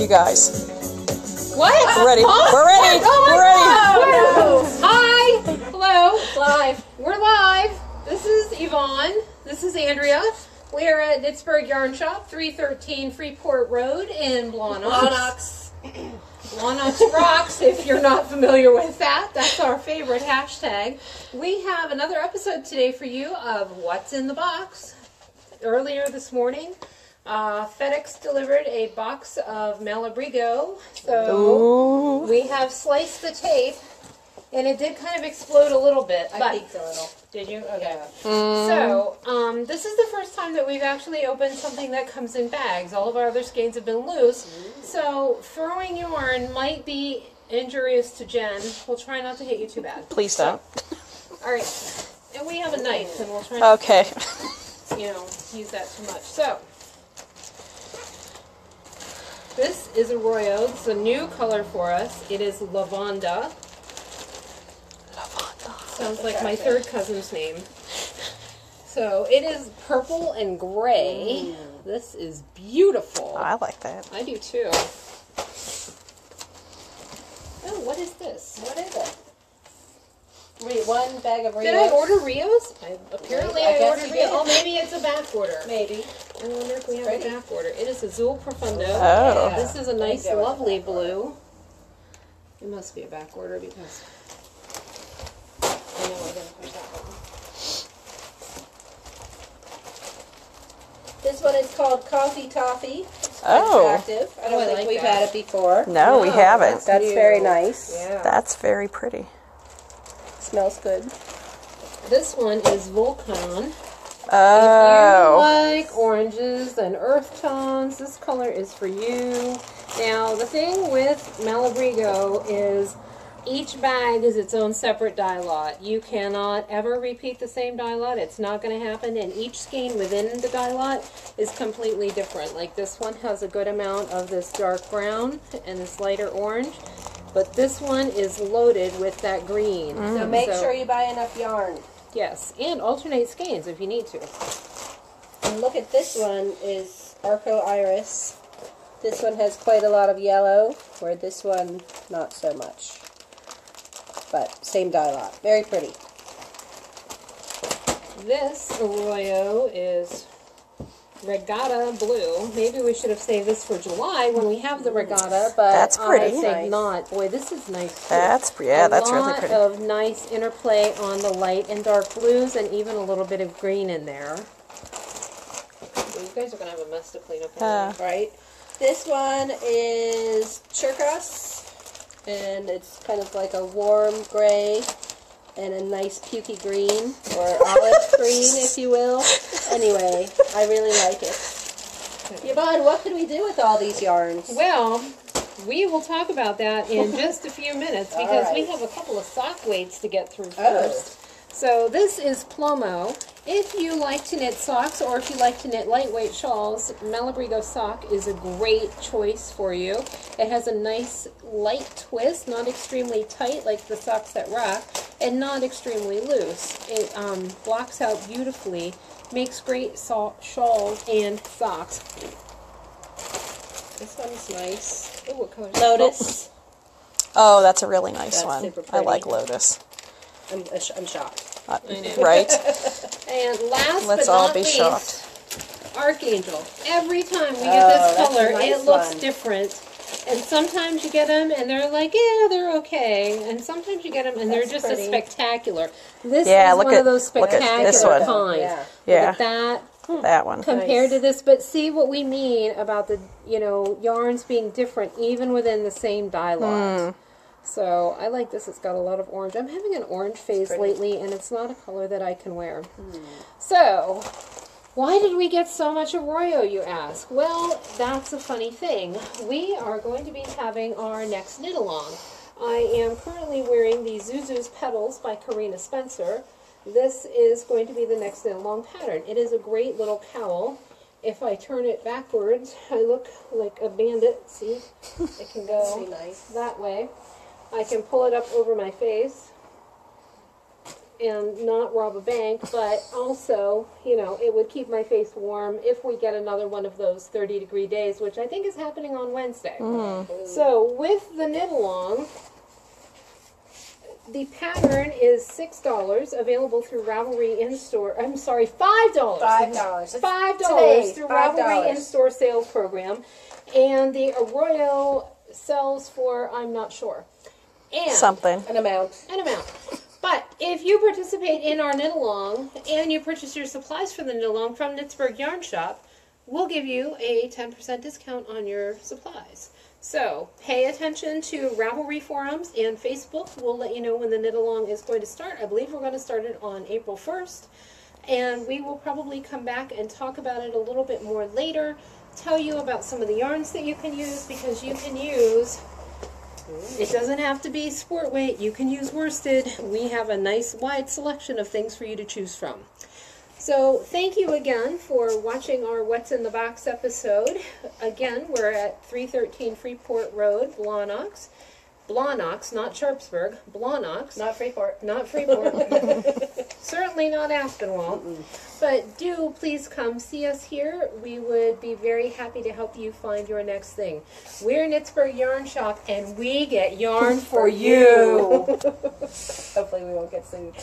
You guys. What? We're ready. Huh? We're ready. Oh We're ready. Hi. Hello. Live. We're live. This is Yvonne. This is Andrea. We are at Knitsburgh Yarn Shop, 313 Freeport Road in Blawnox. Blawnox rocks, if you're not familiar with that. That's our favorite hashtag. We have another episode today for you of What's in the Box. Earlier this morning, uh, FedEx delivered a box of Malabrigo. So Ooh. we have sliced the tape, and it did kind of explode a little bit. I but peeked a little. did you? Okay. So, um, this is the first time that we've actually opened something that comes in bags. All of our other skeins have been loose. So, throwing yarn might be injurious to Jen. We'll try not to hit you too bad. Please don't. All right. And we have a knife, and we'll try not Okay. to, you know, use that too much. So, this is Arroyo. It's a new color for us. It is Lavanda. Sounds like my third cousin's name. So it is purple and gray. Mm. This is beautiful. I like that. I do too. Oh, what is this? What is it? Wait, one bag of Did I order Rios? I, apparently I I, ordered Rios. Oh, maybe it's a back order. Maybe. I wonder if we have Pretty. a back order. It is Azul Profundo. Oh. Yeah. This is a nice, there a lovely blue. It must be a back order because I know we're gonna push that one. This one is called Coffee Toffee. It's Oh. attractive. I don't Oh, I think like we've that. had it before. No, we haven't. That's cute. very nice. Yeah. That's very pretty. Smells good. This one is Volcan. If oh. you Oh. like oranges and earth tones, this color is for you. Now, the thing with Malabrigo is each bag is its own separate dye lot. You cannot ever repeat the same dye lot. It's not going to happen. And each skein within the dye lot is completely different. Like this one has a good amount of this dark brown and this lighter orange. But this one is loaded with that green. Mm. So make sure you buy enough yarn. Yes, and alternate skeins if you need to. And look at this one is Arco Iris. This one has quite a lot of yellow, where this one not so much. But same dye lot. Very pretty. This Arroyo is Regatta Blue. Maybe we should have saved this for July when we have the Regatta, but That's pretty. I think Nice. not. Boy, this is nice. Too. That's yeah. a That's really lot of nice interplay on the light and dark blues, and even a little bit of green in there. Well, you guys are gonna have a mess to clean up. Uh, right? This one is Chircas, and it's kind of like a warm gray and a nice pukey green, or olive green, if you will. Anyway, I really like it. Yvonne, what can we do with all these yarns? Well, we will talk about that in just a few minutes because we have a couple of sock weights to get through Oh. first. So this is Plomo. If you like to knit socks or if you like to knit lightweight shawls, Malabrigo sock is a great choice for you. It has a nice light twist, not extremely tight like the socks that rock, and not extremely loose. It um, blocks out beautifully, makes great so- shawls and socks. This one's nice. Oh, what color? Lotus. oh, that's a really nice That's one. I like Lotus. I'm, I'm shocked. Uh, right? And last Let's but all not be least, shocked. Archangel. Every time we Oh, get this that's color, nice it looks one. different. And sometimes you get them and they're like, yeah, they're okay. And sometimes you get them and they're just pretty. a spectacular. This Yeah, is look one at- of those spectacular this kinds. Yeah. Look Yeah. at that That one. compared Nice. to this. But see what we mean about the, you know, yarns being different even within the same dye lot. So I like this. It's got a lot of orange. I'm having an orange phase lately, and it's not a color that I can wear. So, why did we get so much Arroyo, you ask? Well, that's a funny thing. We are going to be having our next knit along. I am currently wearing the Zuzu's Petals by Karina Spencer. This is going to be the next knit along pattern. It is a great little cowl. If I turn it backwards, I look like a bandit. See? It can go that way. I can pull it up over my face. and not rob a bank, but also, you know, it would keep my face warm if we get another one of those 30 degree days, which I think is happening on Wednesday. Mm-hmm. So with the knit along, the pattern is six dollars, available through Ravelry in store. I'm sorry, five dollars. Five dollars. Five dollars Today, through five Ravelry in-store sales program, and the Arroyo sells for I'm not sure, and Something. An amount. an amount. But if you participate in our knit along and you purchase your supplies for the knit along from Knitsburgh Yarn Shop, we'll give you a 10% discount on your supplies. So pay attention to Ravelry forums and Facebook. We'll let you know when the knit along is going to start. I believe we're going to start it on April 1st. And we will probably come back and talk about it a little bit more later. Tell you about some of the yarns that you can use because you can use it doesn't have to be sport weight. You can use worsted. We have a nice wide selection of things for you to choose from. So thank you again for watching our What's in the Box episode. Again, we're at 313 Freeport Road, Blawnox. Blawnox, not Sharpsburg. Blawnox. Not Freeport. Not Freeport. Certainly not Aspinwall. But do please come see us here. We would be very happy to help you find your next thing. We're Knitsburgh Yarn Shop and we get yarn for you. Hopefully we won't get sued.